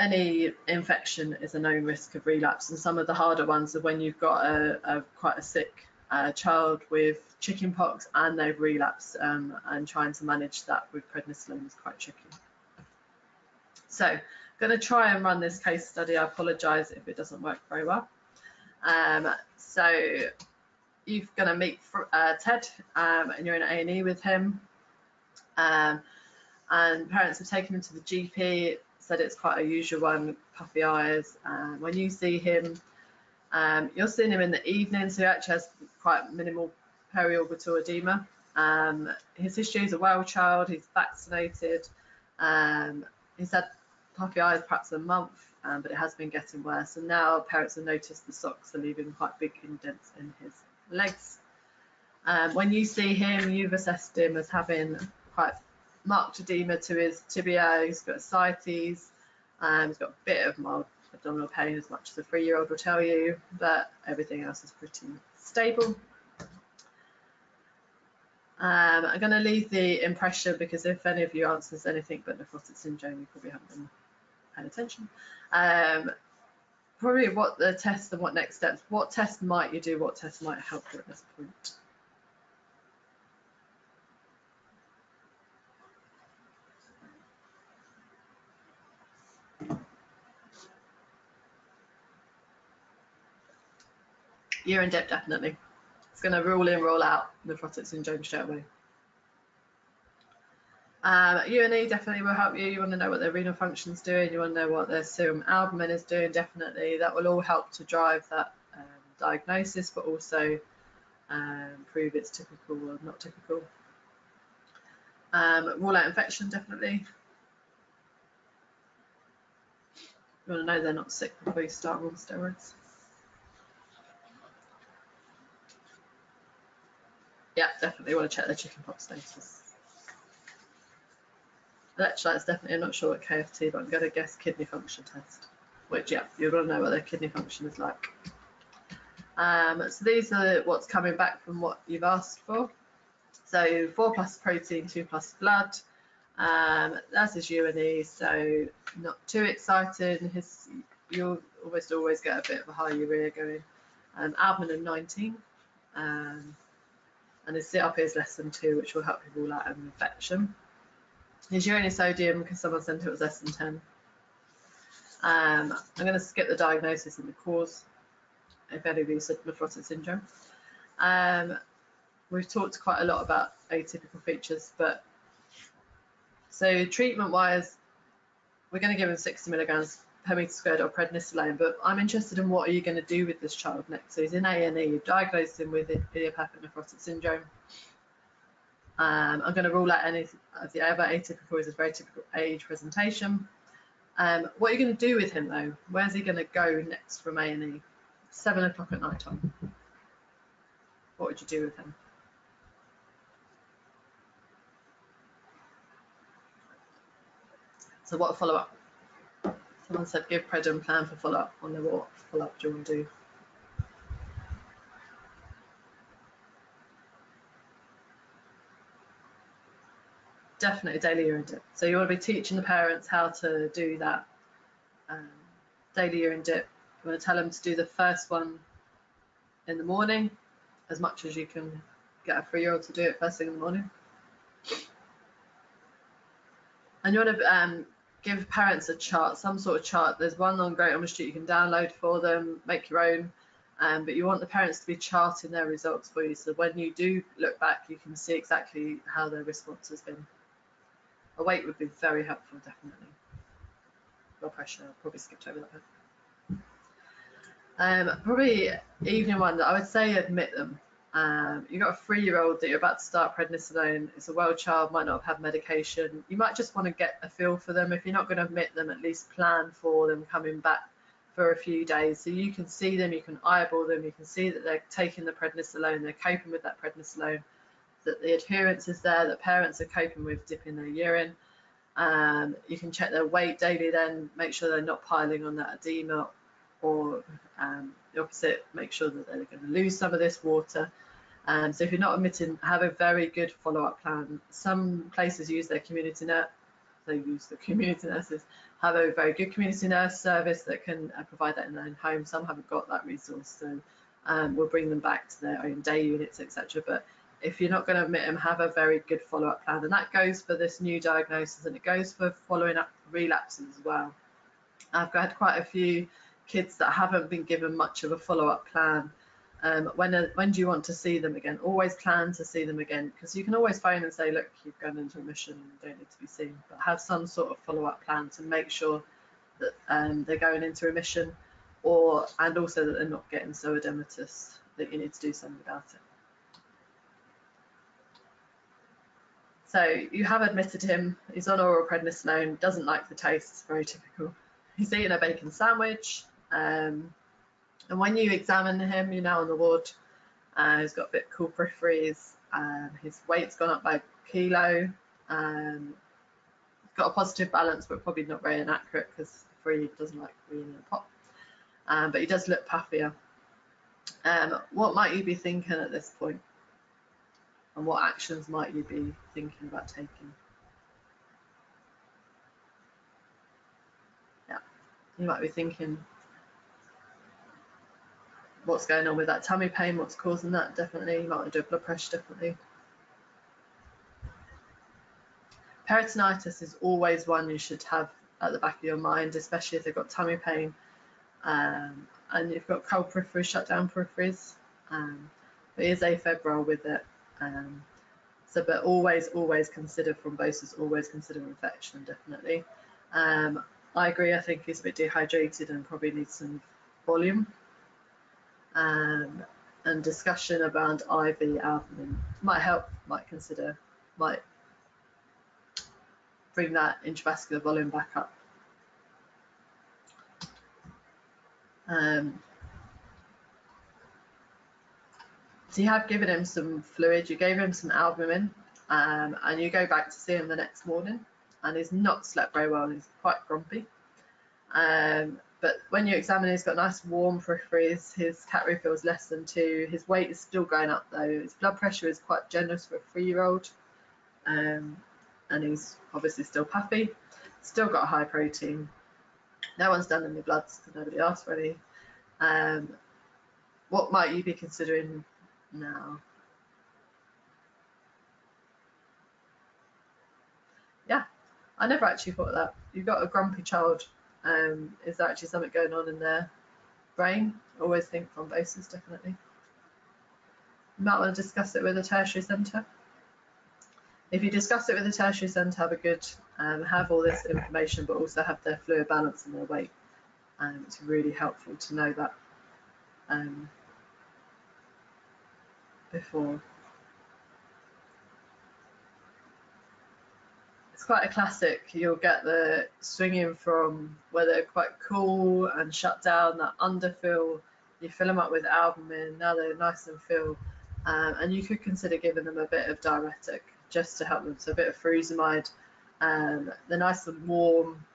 any infection is a known risk of relapse, and some of the harder ones are when you've got a, a quite a sick uh, child with chickenpox and they've relapsed, um, and trying to manage that with prednisolone is quite tricky. So, I'm going to try and run this case study. I apologise if it doesn't work very well. Um, so, you're going to meet uh, Ted, um, and you're in A&E with him. Um, and parents have taken him to the GP said it's quite a usual one, puffy eyes. When you see him, um, you're seeing him in the evening, so he actually has quite minimal periorbital edema. Um, his history is a well child, he's vaccinated, um, he's had puffy eyes perhaps a month, um, but it has been getting worse. And now parents have noticed the socks are leaving quite big indents in his legs. Um, when you see him, you've assessed him as having quite marked edema to his tibia. He's got ascites. Um, he's got a bit of mild abdominal pain as much as a three-year-old will tell you, but everything else is pretty stable. Um, I'm going to leave the impression because if any of you answers anything but nephrotic syndrome, you probably haven't been paying attention. Um, probably what the test and what next steps, what test might you do, what test might help you at this point. Urine dip, definitely. It's going to roll in, roll out the nephrotic syndrome straight away. Um, U&E definitely will help you. You want to know what their renal function's doing. You want to know what their serum albumin is doing. Definitely, that will all help to drive that um, diagnosis, but also um, prove it's typical or not typical. Um, rule out infection, definitely. You want to know they're not sick before you start on steroids. Yeah, definitely want to check their chickenpox status. Electrolytes definitely, I'm not sure what KFT, but I'm going to guess kidney function test, which, yeah, you're going to know what their kidney function is like. Um, so these are what's coming back from what you've asked for. So 4 plus protein, 2 plus blood. Um, that's his U&E, so not too exciting. His, you'll almost always get a bit of a high urea going. Um, albumin of 19. Um, and his CRP is less than 2, which will help you rule out an infection. His urine sodium, because someone sent it was less than 10. Um, I'm going to skip the diagnosis and the cause, if any of you said nephrotic syndrome. Um, we've talked quite a lot about atypical features, but so treatment-wise, we're going to give him 60 milligrams squared or prednisolone, but I'm interested in what are you going to do with this child next. So he's in A&E, you've diagnosed him with idiopathic nephrotic syndrome. Um, I'm going to rule out any of the other atypical is a very typical age presentation. Um, what are you going to do with him though? Where's he going to go next from A&E? Seven o'clock at night time. What would you do with him? So what a follow-up? Someone said give pred and plan for follow-up. I wonder what follow-up do you want to do? Definitely daily urine dip. So you want to be teaching the parents how to do that um, daily urine dip. You want to tell them to do the first one in the morning, as much as you can get a three-year-old to do it first thing in the morning. And you want to um, give parents a chart, some sort of chart. There's one on Great Ormond Street you can download for them, make your own. Um, but you want the parents to be charting their results for you. So when you do look back, you can see exactly how their response has been. A weight would be very helpful, definitely. Blood pressure, probably skipped over that bit. Um, probably evening one, I would say admit them. Um, you've got a three-year-old that you're about to start prednisolone. It's a well child, might not have had medication. You might just want to get a feel for them. If you're not going to admit them, at least plan for them coming back for a few days. So you can see them, you can eyeball them, you can see that they're taking the prednisolone, they're coping with that prednisolone that the adherence is there, that parents are coping with dipping their urine. Um, you can check their weight daily then, make sure they're not piling on that edema or um, the opposite, make sure that they're going to lose some of this water. Um, so if you're not admitting, have a very good follow-up plan. Some places use their community nurse, they use the community nurses, have a very good community nurse service that can uh, provide that in their own home. Some haven't got that resource, so um, we'll bring them back to their own day units, etc. But if you're not going to admit them, have a very good follow-up plan. And that goes for this new diagnosis and it goes for following up relapses as well. I've had quite a few kids that haven't been given much of a follow-up plan. Um, when, uh, when do you want to see them again? Always plan to see them again because you can always phone and say, look, you've gone into remission and don't need to be seen. But have some sort of follow-up plan to make sure that um, they're going into remission or and also that they're not getting so edematous that you need to do something about it. So you have admitted him, he's on oral prednisone. doesn't like the taste, it's very typical. He's eating a bacon sandwich, um, and when you examine him, you're now on the ward, uh, he's got a bit cool peripheries, um, his weight's gone up by a kilo, um, he's got a positive balance, but probably not very inaccurate because free doesn't like being in a pot. um, but he does look puffier. Um, what might you be thinking at this point? And what actions might you be thinking about taking? Yeah, you might be thinking, what's going on with that tummy pain, what's causing that, definitely. You might want to do a blood pressure, definitely. Peritonitis is always one you should have at the back of your mind, especially if they've got tummy pain um, and you've got cold peripheries, shut down peripheries. Um, but it is afebrile with it. Um, so, but always, always consider thrombosis, always consider infection, definitely. Um, I agree, I think he's a bit dehydrated and probably needs some volume. Um, and discussion around IV albumin might help, might consider, might bring that intravascular volume back up. Um, so you have given him some fluid, you gave him some albumin, um, and you go back to see him the next morning, and he's not slept very well, he's quite grumpy. Um, but when you examine, he's got nice warm peripheries, his cap refill is less than two, his weight is still going up though, his blood pressure is quite generous for a three-year-old, um, and he's obviously still puffy, still got a high protein, no one's done any bloods because nobody asked for any. Um, what might you be considering now? Yeah, I never actually thought of that. You've got a grumpy child. Um, is there actually something going on in their brain? Always think thrombosis, definitely. You might want to discuss it with a tertiary centre. If you discuss it with a tertiary centre, have a good, um, have all this information, but also have their fluid balance and their weight. Um, it's really helpful to know that um, before. Quite a classic. You'll get the swinging from where they're quite cool and shut down, that underfill. You fill them up with albumin, now they're nice and full. Um, and you could consider giving them a bit of diuretic just to help them. So a bit of furosemide, um, they're nice and warm.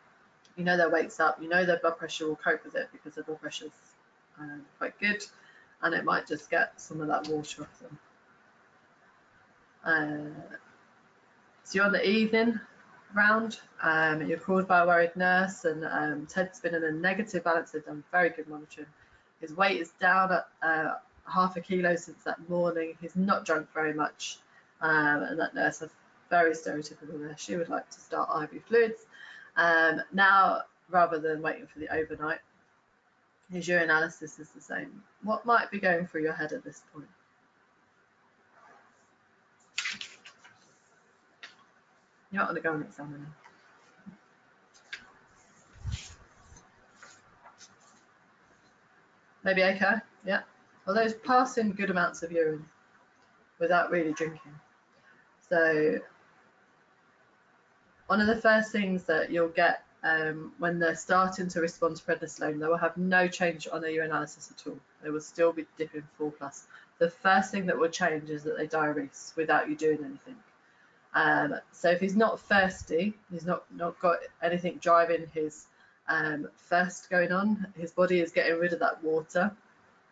You know their weight's up. You know their blood pressure will cope with it because their blood pressure's um, quite good, and it might just get some of that water off them. Uh, so you're on the evening round. Um, you're called by a worried nurse, and um, Ted's been in a negative balance. They've done very good monitoring. His weight is down at uh, half a kilo since that morning. He's not drunk very much um, and that nurse, a very stereotypical nurse, she would like to start IV fluids. Um, now, rather than waiting for the overnight, his urinalysis is the same. What might be going through your head at this point? You might want to go and examine. Maybe okay, yeah. Well, those passing good amounts of urine without really drinking. So one of the first things that you'll get um, when they're starting to respond to prednisolone, they will have no change on their urinalysis at all. They will still be dipping 4 plus. The first thing that will change is that they diurese without you doing anything. Um, so if he's not thirsty, he's not, not got anything driving his um, thirst going on, his body is getting rid of that water.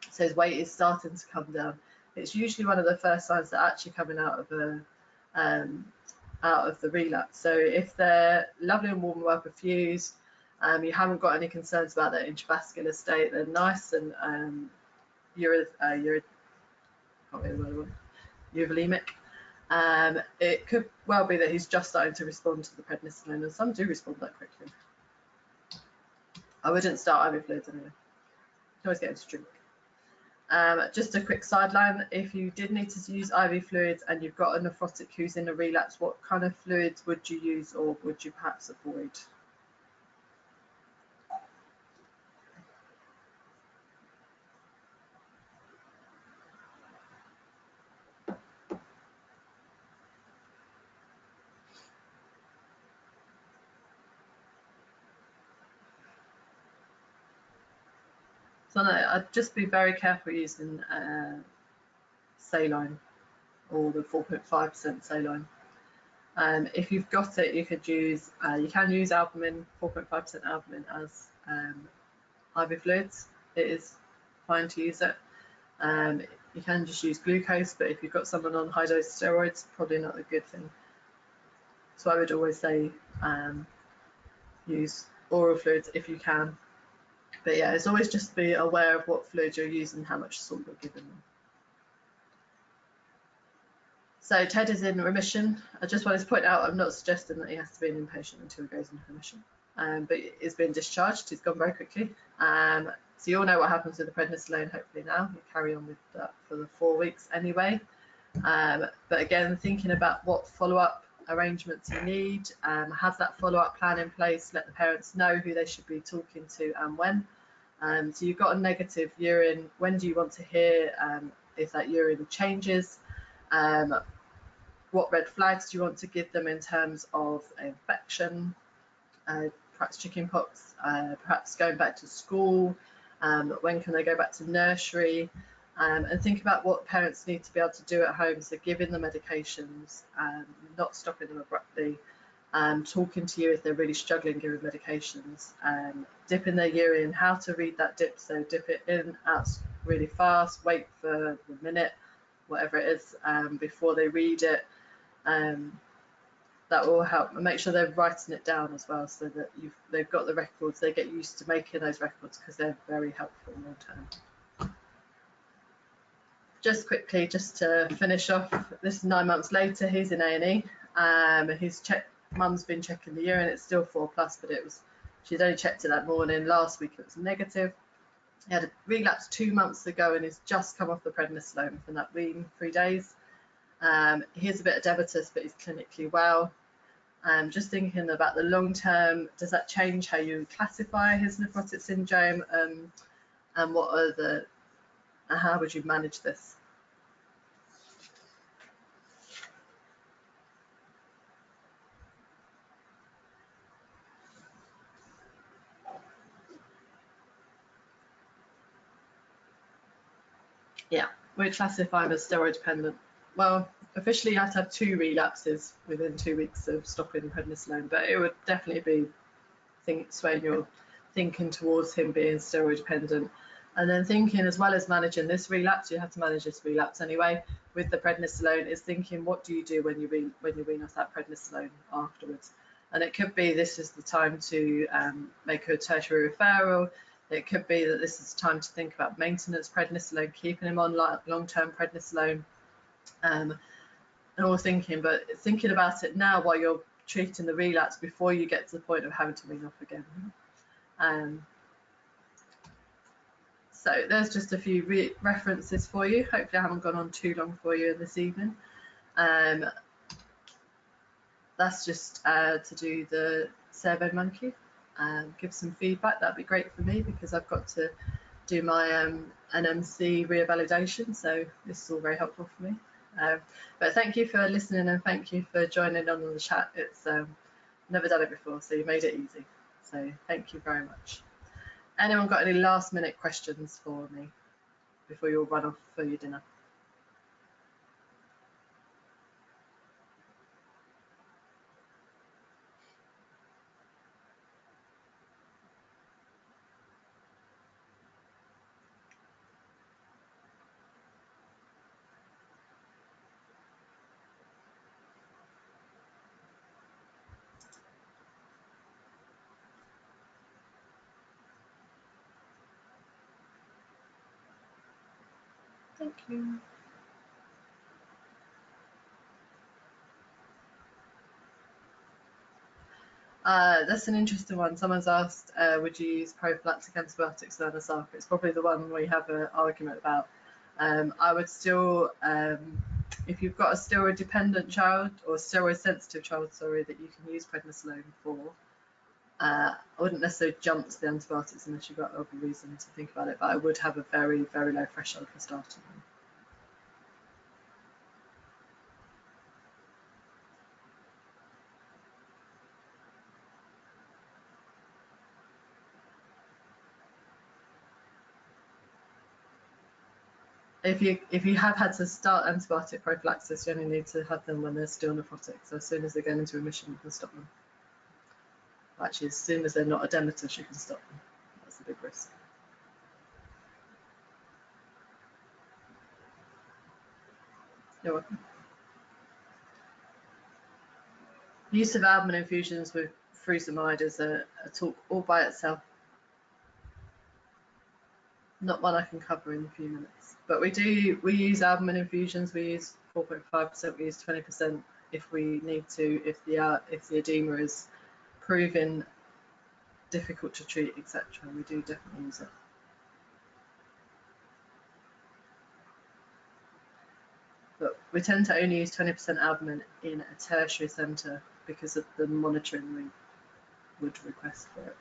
So his weight is starting to come down. It's usually one of the first signs that actually coming out of a um, out of the relapse. So if they're lovely and warm and well perfused, um, you haven't got any concerns about their intravascular state, they're nice and um, ure, uh, ure, euvolemic. Um, it could well be that he's just starting to respond to the prednisolone, and some do respond that quickly. I wouldn't start IV fluids anyway. You always get him to drink. Um, just a quick sideline, if you did need to use IV fluids and you've got a nephrotic who's in a relapse, what kind of fluids would you use or would you perhaps avoid? So no, I'd just be very careful using uh, saline or the 4.5% saline. Um, if you've got it, you could use, uh, you can use albumin, 4.5% albumin as um, IV fluids. it is fine to use it. Um, you can just use glucose, but if you've got someone on high dose steroids, probably not a good thing. So I would always say um, use oral fluids if you can. But yeah, it's always just be aware of what fluid you're using, how much salt you're giving them. So Ted is in remission. I just wanted to point out, I'm not suggesting that he has to be an inpatient until he goes into remission, um, but he's been discharged. He's gone very quickly. Um, so you all know what happens with the prednisolone, hopefully now. You carry on with that for the four weeks anyway. Um, but again, thinking about what follow-up arrangements you need, um, have that follow-up plan in place, let the parents know who they should be talking to and when. Um, so you've got a negative urine, when do you want to hear um, if that urine changes? Um, what red flags do you want to give them in terms of infection, uh, perhaps chickenpox, uh, perhaps going back to school, um, when can they go back to nursery, um, and think about what parents need to be able to do at home. So giving them medications, um, not stopping them abruptly, um, talking to you if they're really struggling giving medications, um, dipping their urine, how to read that dip. So dip it in, out really fast, wait for a minute, whatever it is, um, before they read it. Um, that will help and make sure they're writing it down as well so that they've got the records they get used to making those records because they're very helpful in long term just quickly just to finish off this is nine months later he's in A&E um, his check mum's been checking the urine it's still four plus but it was she'd only checked it that morning. Last week it was negative. He had a relapse two months ago and he's just come off the prednisolone from that wean three days. Um, he's a bit edematous but he's clinically well. Um, just thinking about the long term, does that change how you classify his nephrotic syndrome? Um, and what are the, Uh-huh, how would you manage this? Yeah, we classify him as steroid dependent. Well, officially to have two relapses within two weeks of stopping prednisolone, but it would definitely be think swaying your thinking towards him being steroid dependent. And then thinking as well as managing this relapse, you have to manage this relapse anyway. With the prednisolone, is thinking what do you do when you re, when you wean off that prednisolone afterwards? And it could be this is the time to um, make a tertiary referral. It could be that this is time to think about maintenance prednisolone, keeping him on long-term prednisolone. Um, and all thinking, but thinking about it now while you're treating the relapse before you get to the point of having to wean off again. Um, so there's just a few re references for you. Hopefully I haven't gone on too long for you this evening. Um, that's just uh, to do the survey monkey. Um, give some feedback, that'd be great for me because I've got to do my um, NMC revalidation, so this is all very helpful for me. Um, but thank you for listening and thank you for joining on the chat. It's um, never done it before, so you made it easy. So thank you very much. Anyone got any last minute questions for me before you all run off for your dinner? Thank you. Uh, that's an interesting one. Someone's asked, uh, would you use prophylactic antibiotics in NSF? It's probably the one we have an argument about. Um, I would still, um, if you've got a steroid dependent child or steroid sensitive child, sorry, that you can use prednisolone for, uh, I wouldn't necessarily jump to the antibiotics unless you've got other reason to think about it, but I would have a very, very low threshold for starting if you if you have had to start antibiotic prophylaxis, you only need to have them when they're still nephrotic. So as soon as they go into remission, you can stop them. Actually, as soon as they're not edematous, you can stop them. That's the big risk. You're welcome. Use of albumin infusions with furosemide is a, a talk all by itself not one I can cover in a few minutes. But we do, we use albumin infusions, we use 4.5%, we use 20% if we need to, if the, uh, if the edema is proven difficult to treat, etc. We do definitely use it. But we tend to only use 20% albumin in a tertiary centre because of the monitoring we would request for it.